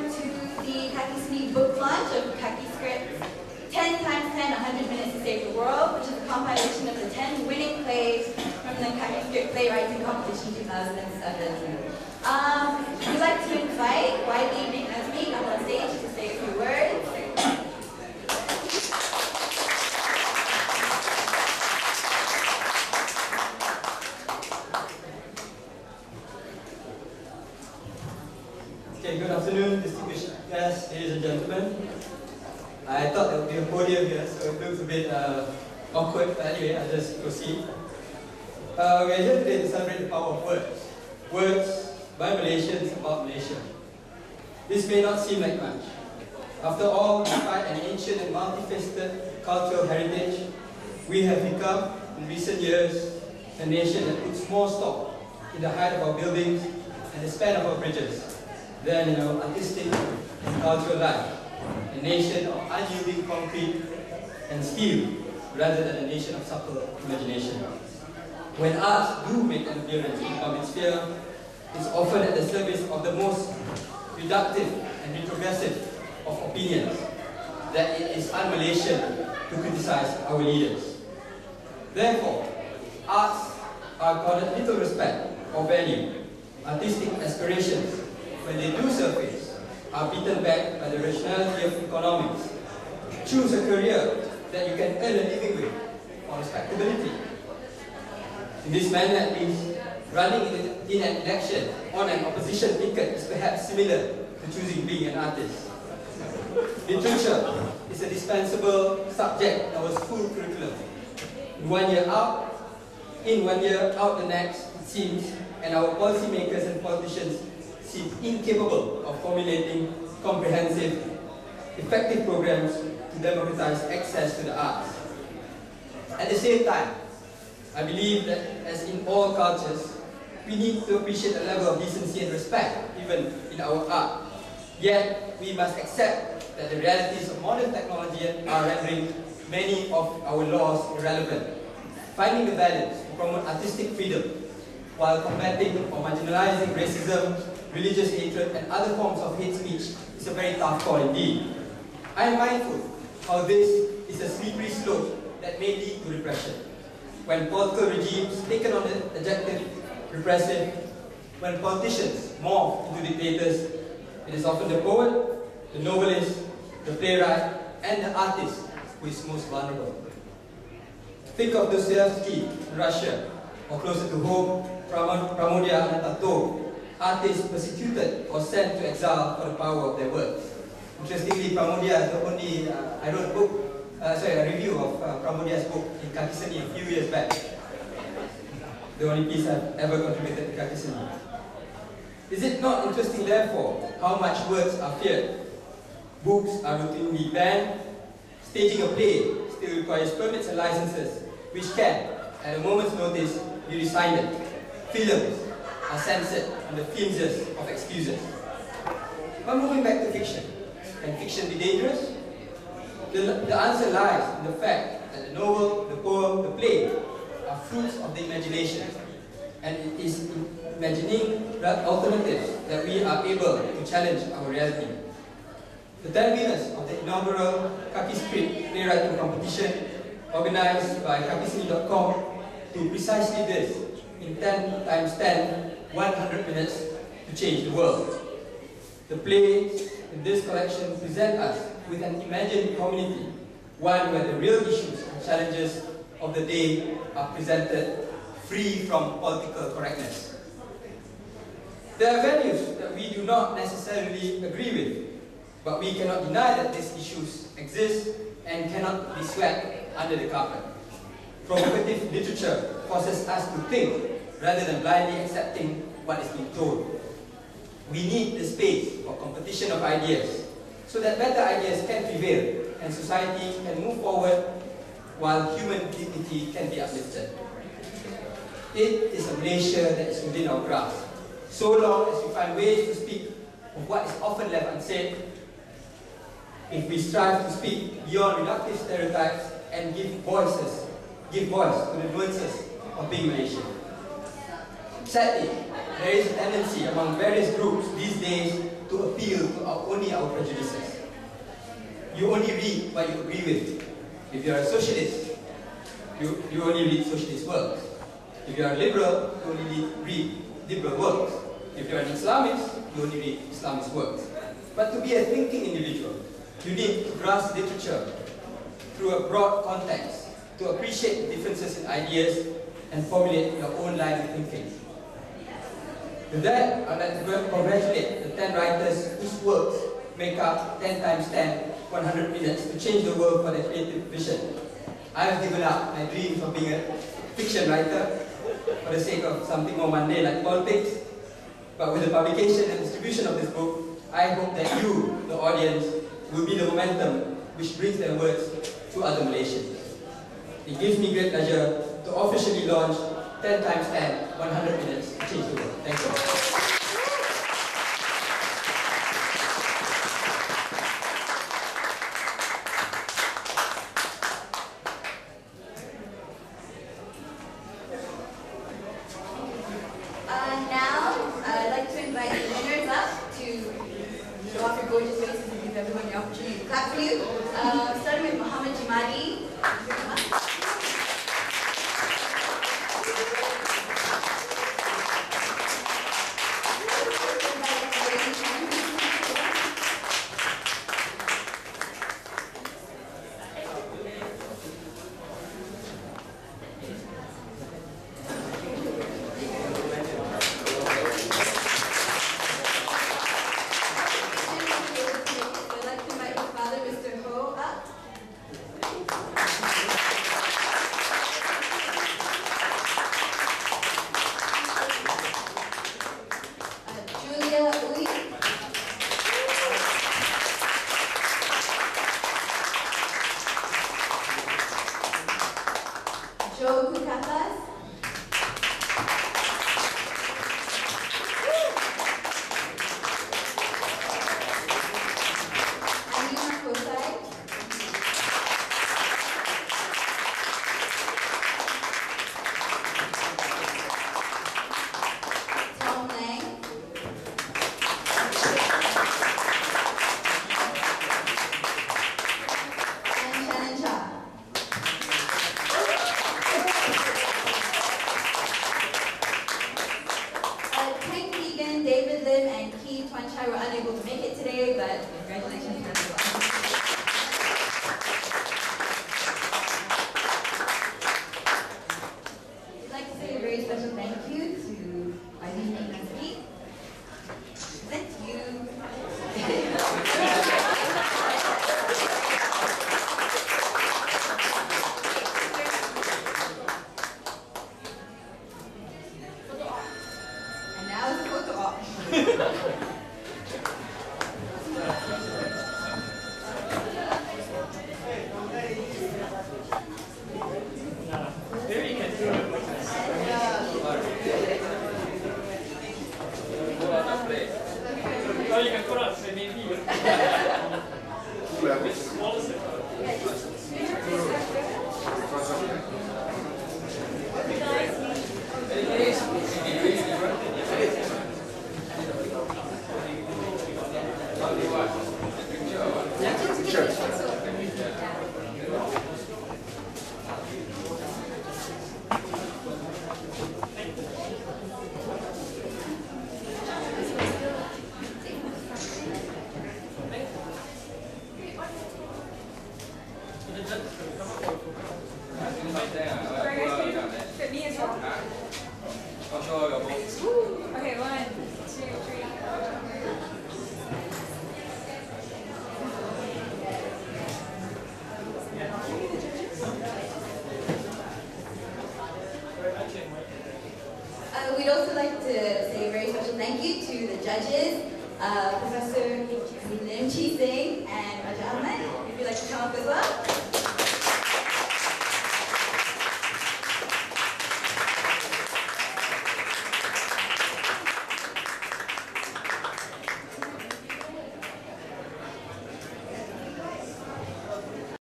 welcome to the Kakiseni book launch of Kaki Scripts 10 times 10, 100 Minutes to Save the World, which is a compilation of the 10 winning plays from the Kakiscript Playwriting Competition 2007. Um, we'd like to invite Wiley Nazmi up on stage to say a few words. Okay, good afternoon, distinguished guests, ladies and gentlemen. I thought there would be a podium here, so it looks a bit uh, anyway, I'll just proceed. Uh, we are here today to celebrate the power of words. Words by Malaysians about Malaysia. This may not seem like much. After all, despite an ancient and multifaceted cultural heritage, we have become, in recent years, a nation that puts more stock in the height of our buildings and the span of our bridges than in our artistic and cultural life. A nation of unyielding concrete and steel rather than a nation of subtle imagination. When arts do make an appearance in public sphere, it's often at the service of the most reductive and retrogressive of opinions that it is un-Malaysian to criticize our leaders. Therefore, arts are accorded little respect or value. Artistic aspirations, when they do surface, are beaten back by the rationality of economics. Choose a career that you can earn a living with for respectability. In this manner at least, running in, in an election on an opposition ticket is perhaps similar to choosing being an artist. Literature is a dispensable subject in our school curriculum. In one year out, in one year out the next, it seems, and our policymakers and politicians seem incapable of formulating comprehensive, effective programs to democratize access to the arts. At the same time, I believe that as in all cultures, we need to appreciate a level of decency and respect even in our art. Yet, we must accept that the realities of modern technology are rendering many of our laws irrelevant. Finding the balance to promote artistic freedom while combating or marginalizing racism, religious hatred, and other forms of hate speech is a very tough call indeed. I am mindful how this is a slippery slope that may lead to repression. When political regimes taken on the adjective repressive, when politicians morph into dictators, it is often the poet, the novelist, the playwright, and the artist who is most vulnerable. Think of Dostoevsky in Russia, or closer to home, Pramoedya Ananta Toer, artists persecuted or sent to exile for the power of their works. Interestingly, Pramoedya is the only, uh, I wrote a book, uh, sorry, a review of uh, book in Kakiseni a few years back. The only piece I've ever contributed to Kakiseni. Is it not interesting, therefore, how much words are feared? Books are routinely banned. Staging a play still requires permits and licenses, which can, at a moment's notice, be rescinded. Films are censored on the flimsiest of excuses. But moving back to fiction, can fiction be dangerous? The, the answer lies in the fact that the novel, the poem, the play are fruits of the imagination. And it is imagining alternatives that we are able to challenge our reality. The 10 winners of the inaugural Kakiscript playwriting competition organized by kakiseni.com do precisely this in 10 times 10, 100 minutes to change the world. The plays in this collection present us with an imagined community, one where the real issues and challenges of the day are presented free from political correctness. There are values that we do not necessarily agree with, but we cannot deny that these issues exist and cannot be swept under the carpet. Provocative literature forces us to think rather than blindly accepting what is being told. We need the space for competition of ideas so that better ideas can prevail and society can move forward while human dignity can be uplifted. It is a Malaysia that is within our grasp. So long as we find ways to speak of what is often left unsaid, if we strive to speak beyond reductive stereotypes and give voices, give voice to the nuances of being Malaysian. Sadly, there is a tendency among various groups these days to appeal to our, only our prejudices. You only read what you agree with. If you are a socialist, you, you only read socialist works. If you are a liberal, you only read liberal works. If you are an Islamist, you only read Islamist works. But to be a thinking individual, you need to grasp literature through a broad context to appreciate differences in ideas and formulate your own line of thinking. With that, I'd like to congratulate the 10 writers whose works make up 10 times 10, 100 minutes to change the world for their creative vision. I've given up my dreams of being a fiction writer for the sake of something more mundane like politics. But with the publication and distribution of this book, I hope that you, the audience, will be the momentum which brings their words to other Malaysians. It gives me great pleasure to officially launch 10 times 10, 100 minutes. Thank you. Uh, Professor